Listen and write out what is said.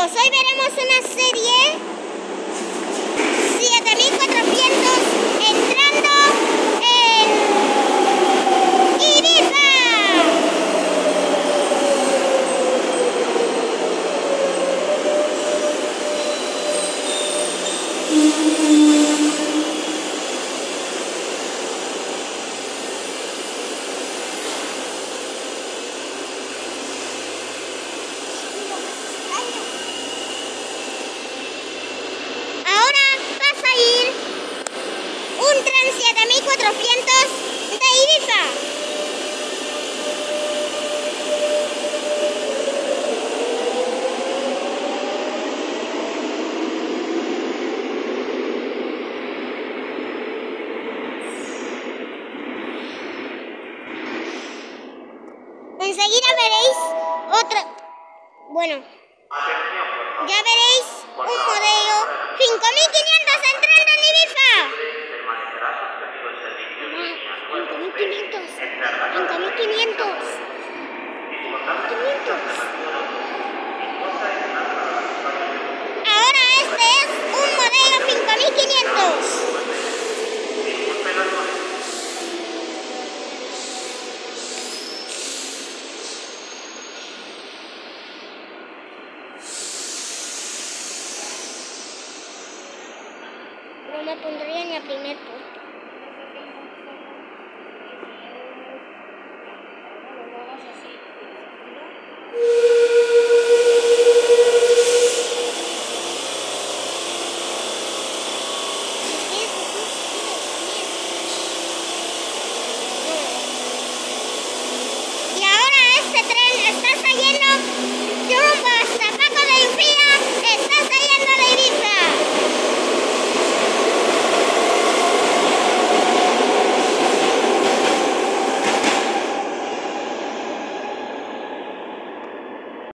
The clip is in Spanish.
amigos, hoy veremos una serie 7400 entrando en Ibiza. Ahora vas a ir tren 7400 de Ibiza. Enseguida veréis otra. Bueno, ya veréis modelo 5500 entrando en Ibiza. 5500. 5500. 5500. Ahora este es un modelo 5500. No me pondría ni a primer. três